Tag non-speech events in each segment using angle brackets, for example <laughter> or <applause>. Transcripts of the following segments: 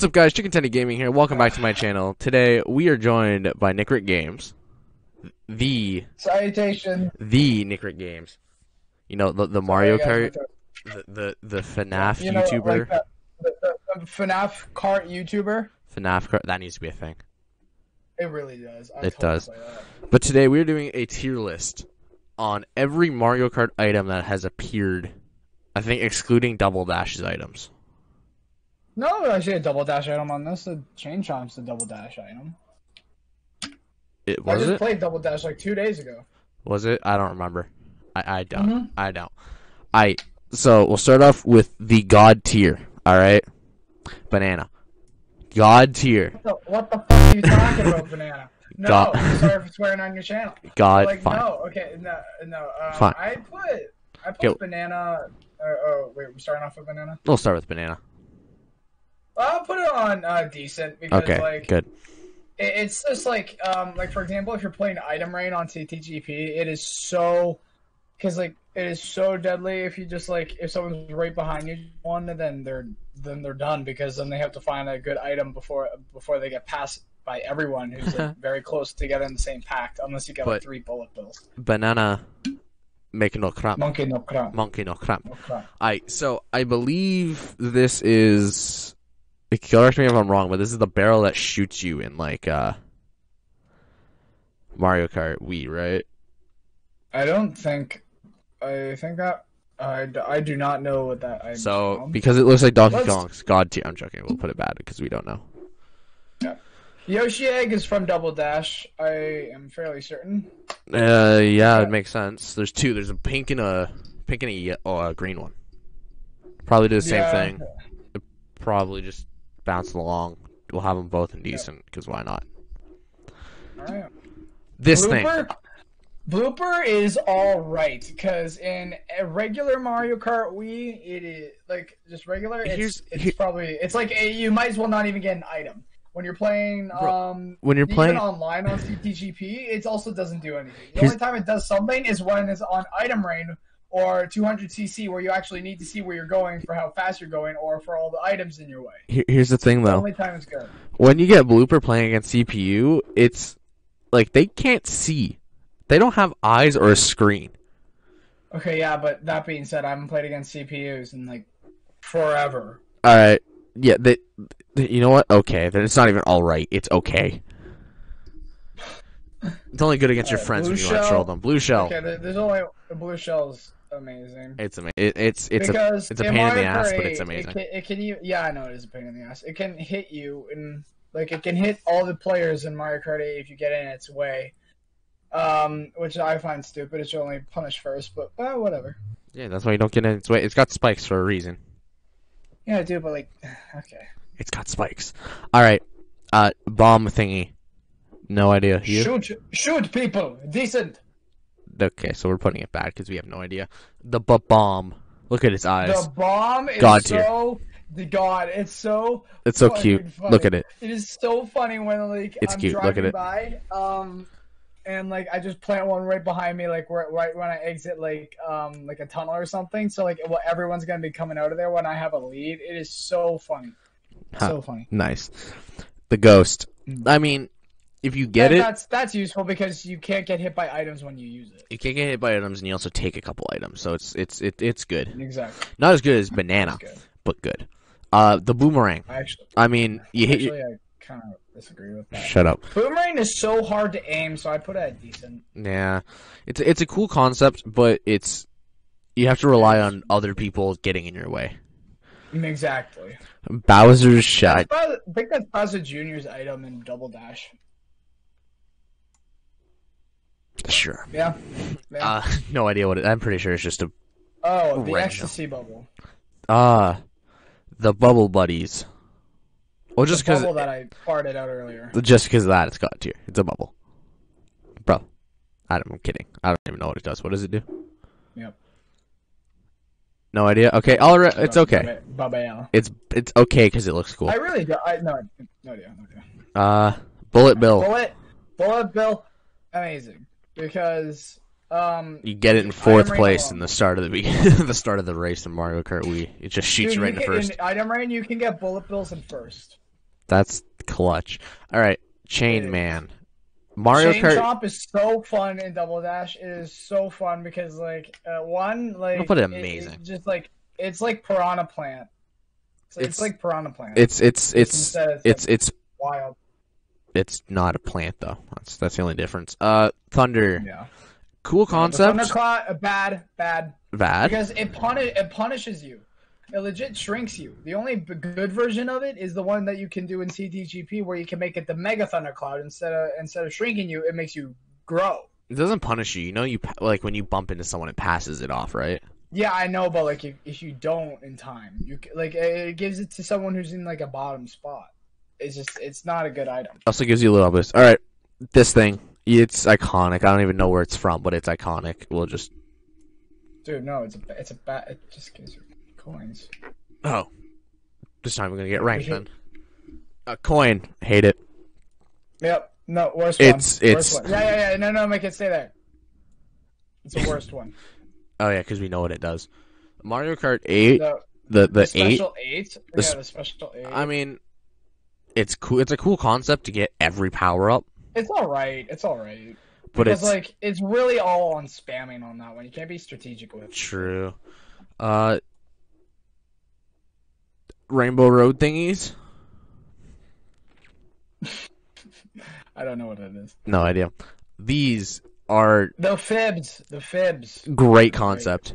What's up, guys? Chicken Tendie Gaming here. Welcome back to my channel. Today we are joined by Nick Rick Games, the Salutation. the Nick Rick Games. You know the the Mario Kart, the the, the FNAF you know, YouTuber, like uh, the, the, uh, the FNAF cart YouTuber. FNAF Kart. That needs to be a thing. It really does. I It does. But today we're doing a tier list on every Mario Kart item that has appeared. I think excluding Double Dash's items. No, actually a double dash item on this. The chain chomp's a double dash item. It was I just it? played double dash like two days ago. Was it? I don't remember. I, I don't. Mhm. I don't. I so we'll start off with the God tier. All right, banana. God tier. What the, what the fuck are you talking about, <laughs> banana? No, God- I'm sorry for swearing on your channel. God. like fine. no, okay, no, no. Um, Fine. I put I put Okay. banana. Uh, oh wait, we're starting off with banana. We'll start with banana. I'll put it on uh, decent because Okay. like good. it, it's just like um like for example if you're playing item rain on CTGP it is so because like it is so deadly if you just like if someone's right behind you one then they're then they're done because then they have to find a good item before before they get passed by everyone who's like, <laughs> very close together in the same pack unless you get like three bullet bills Banana. Make no crap. monkey no crap Monkey no crap. no crap I so I believe this is. Correct me if I'm wrong, but this is the barrel that shoots you in like uh Mario Kart Wii, right? I don't think I think that I, I do not know what that item So because it looks like Donkey Let's- Kong's God tier, I'm joking. We'll put it bad because we don't know. Yeah. Yoshi Egg is from Double Dash. I am fairly certain. Uh, yeah, Yeah. it makes sense. There's two. There's a pink and a pink and a, oh, a green one. Probably do the same Yeah. thing. Probably just bounce along. We'll have them both in decent because why not? Alright. This thing. Blooper, Blooper is all right because in a regular Mario Kart Wii, it is like just regular. It's, Here's- it's here- probably it's like a, you might as well not even get an item when you're playing. Um, When you're playing, online on CTGP, it also doesn't do anything. The Here's- only time it does something is when it's on item rain or 200cc, where you actually need to see where you're going for how fast you're going, or for all the items in your way. here- here's the thing The though. only time it's good. When you get Blooper playing against CPU, it's like they can't see. They don't have eyes or a screen. Okay, yeah, but that being said, I haven't played against CPUs in like forever. All right. Yeah. They, they- You know what? Okay. Then it's not even all right. It's okay. It's only good against your Alright, friends when you want to troll them. Blue shell. Okay, there's only blue shell's amazing. It's ama- it, it's it's a it's a pain in the ass, but it's amazing. It can, it can e- yeah, I know it is a pain in the ass. It can hit you and like it can hit all the players in Mario Kart 8 if you get in its way. Um, which I find stupid. It should only punish first, but uh, whatever. yeah. That's why you don't get in its way. It's got spikes for a reason. Yeah, I do, but like, <sighs> okay. It's got spikes. All right. Uh, bomb thingy. No idea. You? Shoot, shoot people, decent. Okay, so we're putting it bad because we have no idea. The b- bomb. Look at its eyes. The bomb is God so the god. It's so It's so cute. funny. Look at it. It is so funny when like It's I'm cute. Look at driving it. by, um, and like I just plant one right behind me, like right, right when I exit like um like a tunnel or something. So like well, everyone's gonna be coming out of there when I have a lead. It is so funny, Huh. so funny. Nice. The ghost. Mm. I mean, if you get And it, That's that's useful because you can't get hit by items when you use it. you can't get hit by items, and you also take a couple items, so it's it's it, it's good. Exactly. Not as good as banana, good. but good. Uh, the boomerang. I actually, I mean, you hit. actually, I kind of disagree with that. Shut up. Boomerang is so hard to aim, so I put it at decent. Yeah, it's it's a cool concept, but it's you have to rely on other people getting in your way. Exactly. Bowser's shot. I think that's Bowser Jr.'s item in Double Dash. Sure. Yeah. yeah. Uh, <laughs> no idea what it. I'm pretty sure it's just a oh, the ecstasy bubble. ah, the bubble buddies. Well, just because bubble that I farted out earlier. just because of that, it's got tier. It's a bubble, bro. I don't, I'm kidding. I don't even know what it does. What does it do? Yep. No idea. Okay, all right. It's okay. Bubble. It's it's okay because it looks cool. I really do. I no, no idea. No idea. Uh, bullet bill. Bullet, bullet bill, amazing because um. You get it in fourth place alone. in the start of the <laughs> the start of the race in Mario Kart Wii. It just shoots dude, you right in the first. In item rain, you can get bullet bills in first. That's clutch. All right, Chain. Man. Mario Chain Kart. Chomp is so fun in Double Dash. It is so fun because like uh, one like put it it- it amazing. just like it's like Piranha Plant. It's, it's, It's- like Piranha Plant. It's it's it's it's, it's it's wild. It's not a plant though. That's that's the only difference. Uh, Thunder. Yeah. Cool concept. Thundercloud, uh, bad, bad. Bad. Because it punish it punishes you. It legit shrinks you. The only b- good version of it is the one that you can do in CTGP, where you can make it the Mega Thundercloud instead of instead of shrinking you, it makes you grow. It doesn't punish you. You know, you like when you bump into someone, it passes it off, right? Yeah, I know, but like if, if you don't in time, you c- like it gives it to someone who's in like a bottom spot. It's just it's not a good item. Also gives you a little boost. All right, this thing. It's iconic. I don't even know where it's from, but it's iconic. We'll just. Dude, no, it's a it's a bad. It just gives you coins. Oh, this time we're gonna get ranked then. A coin. Hate it. Yep. No, worst It's- one. it's- one. Yeah, yeah, yeah. No, no, make it stay there. It's the worst one. <laughs> Oh yeah, because we know what it does. Mario Kart Eight. The, The the, the eight. special eight. the yeah, the special eight. I mean, it's cool. It's a cool concept to get every power up, it's all right. It's all right. but because it's like it's really all on spamming on that one. You can't be strategic with. it. true. Uh, Rainbow Road thingies. <laughs> I don't know what it is. No idea. These are The fibs. The fibs. great concept.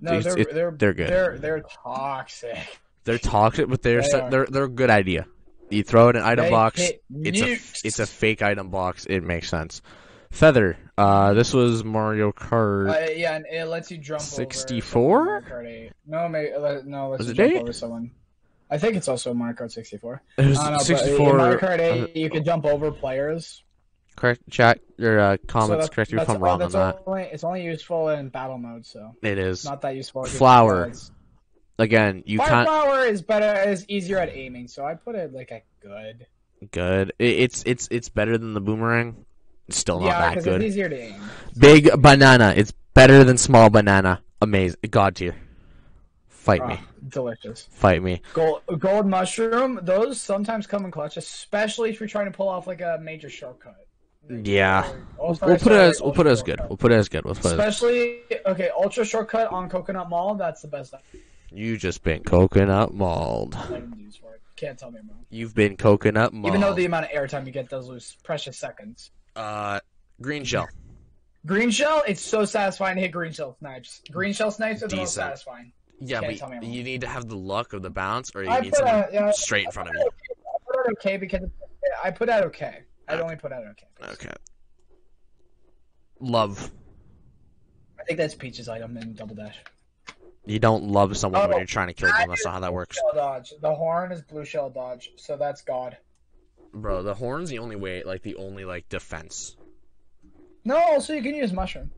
No, they're it- they're they're good. They're they're toxic. They're toxic, but they're They so, they're they're a good idea. You throw it in an item box. It's a it's a fake item box. It makes sense. Feather. Uh, this was Mario Kart. Uh, yeah, and it lets you jump. over 64? Mario Kart 8. No, may, uh, no, let's Was you it jump eight? over someone. I think it's also Mario Kart 64. it was I don't know, 64. in Mario Kart uh, 8, you can jump over players. correct chat your uh, comments. that's- correct me if I'm wrong on that's that. Only, it's only useful in battle mode, so It is. not that useful. Flower. Again, you can't. flower is better, is easier at aiming, so I put it like a good. Good. It, it's it's it's better than the boomerang. It's still not yeah, that because good. it's easier to aim. Big banana. It's better than small banana. Amazing. God tier. Fight me. Ah, delicious. Fight me. Gold, gold mushroom. Those sometimes come in clutch, especially if you're trying to pull off like a major shortcut. Yeah. Oh, We'll, sorry, we'll put it as we'll put it as good. We'll put it as good. We'll put it. As, Especially okay, ultra shortcut on Coconut Mall. That's the best you just been coconut mauled. item to use for it. Can't tell me wrong. You've been coconut mauled. Even though the amount of airtime you get does lose precious seconds. uh green shell. Green shell, it's so satisfying to hit green shell snipes. Green shell snipes are the most satisfying. Yeah, Can't but you need to have the luck of the bounce, or you I need someone a- yeah, straight in front of you. I put it okay because I put that okay. Okay. only put that okay. Okay. Love. I think that's Peach's item in Double Dash. You don't love someone when Oh, you're trying to kill them. That's not how that works, Shell dodge. The horn is blue shell dodge, so that's God. bro. The horn's the only way, like the only like defense. No, also you can use mushroom.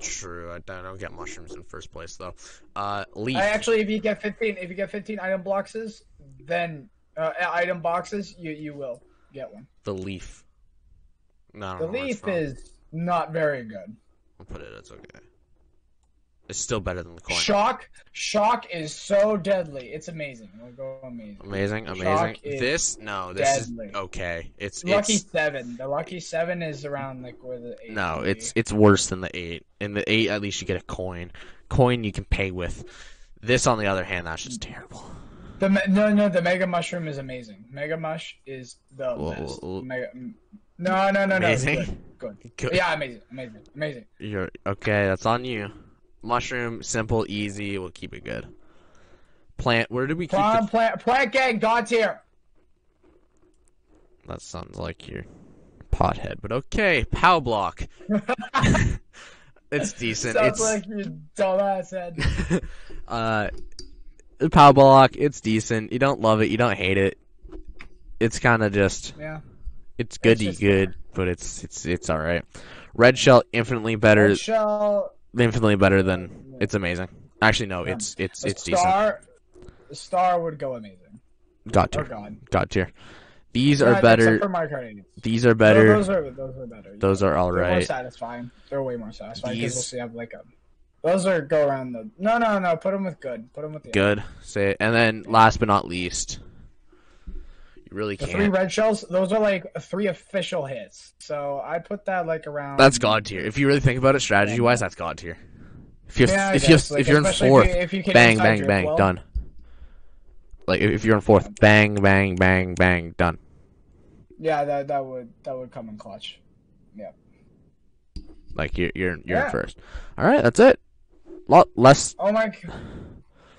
True. I don't, get mushrooms in first place though. Uh, leaf. I actually, if you get fifteen, if you get fifteen item boxes, then uh, item boxes, you you will get one. the leaf. No, The know where it's leaf is not very good. I'll put it. It's okay. It's still better than the coin. Shock, shock is so deadly. It's amazing. It'll go amazing. Amazing, amazing. is This no, this deadly. is okay. It's Lucky it's seven. The lucky seven is around like where the eight no, it's it's worse than the eight. In the eight, at least you get a coin. Coin you can pay with. This, on the other hand, that's just terrible. the no no the mega mushroom is amazing. Mega mush is the Whoa, best. whoa, whoa. Mega, no no no no. Amazing? Good. good. <laughs> Good. Yeah, amazing, amazing, amazing. You're okay. That's on you. Mushroom, simple, easy. We'll keep it good. Plant. Where did we keep Plant the? plant plant gang God's here. That sounds like your pothead, but okay. Pow block. <laughs> it's decent. Sounds it's like you dumbass head. <laughs> uh, pow block. It's decent. You don't love it. You don't hate it. It's kind of just. Yeah. It's good It's good, but it's it's it's all right. Red shell infinitely better, Red shell. Infinitely better than. It's amazing. Actually, no, it's it's it's decent. star. The star would go amazing. God tier, God. God tier. These are better. for Mario Kart 8. These are No, better. Those are those are better. Those are all They're more satisfying. They're way more satisfying because These- we'll have like a. Those are go around the. No no no. Put them with good. Put them with the. Good. Say it. And then last but not least, really The three can't. red shells, those are like three official hits. So I put that like around. That's god tier. If you really think about it, strategy wise, that's god tier. If you're Yeah, if you like, if you're in especially if fourth, you- if you bang bang bang well. done. Like if you're in fourth, bang bang bang bang done. Yeah, that that would that would come in clutch. Yeah. Like you're you're you're in first. All right, that's it. Lot less. Oh my.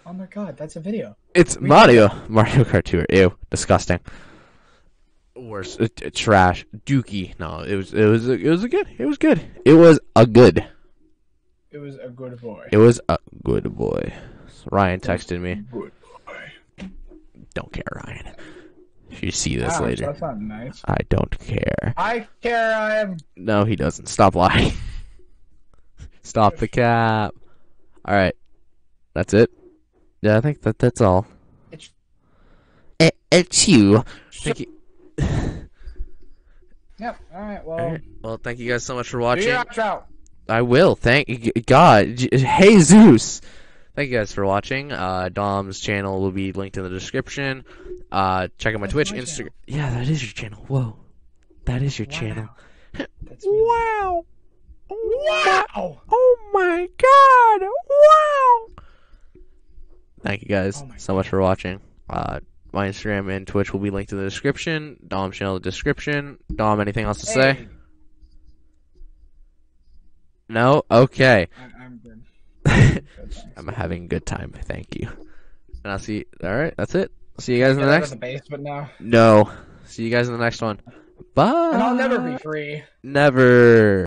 Oh my god, that's a video. It's Mario Mario Kart Tour. Ew, disgusting. Worse, uh, trash. Dookie. No, it was it was it was a good. It was good. It was a good. It was a good boy. It was a good boy. Ryan texted me. Good boy. Don't care, Ryan. You see this Ouch, later. That's not nice. I don't care. I care. I am. No, he doesn't. Stop lying. <laughs> Stop the cap. All right, that's it. Yeah, I think that that's all. It's- It, it's you. Thank you. Yep. All right. Well. All right. Well, thank you guys so much for watching. outro. I will. Thank God. Hey Zeus. Thank you guys for watching. Uh, Dom's channel will be linked in the description. Uh, check out my That's Twitch, my Instagram. Yeah, that is your channel. Whoa, that is your Wow. channel. Wow. <laughs> Wow. Oh my God. Wow. Thank you guys Oh so much for watching. Uh, my Instagram and Twitch will be linked in the description. Dom's channel in the description. Dom, anything else to say? No. Okay. I, I'm good. <laughs> I'm having a good time. Thank you. And I'll see. You. All right, that's it. See you guys in the next. the basement now. No. See you guys in the next one. Bye. And I'll never be free. Never.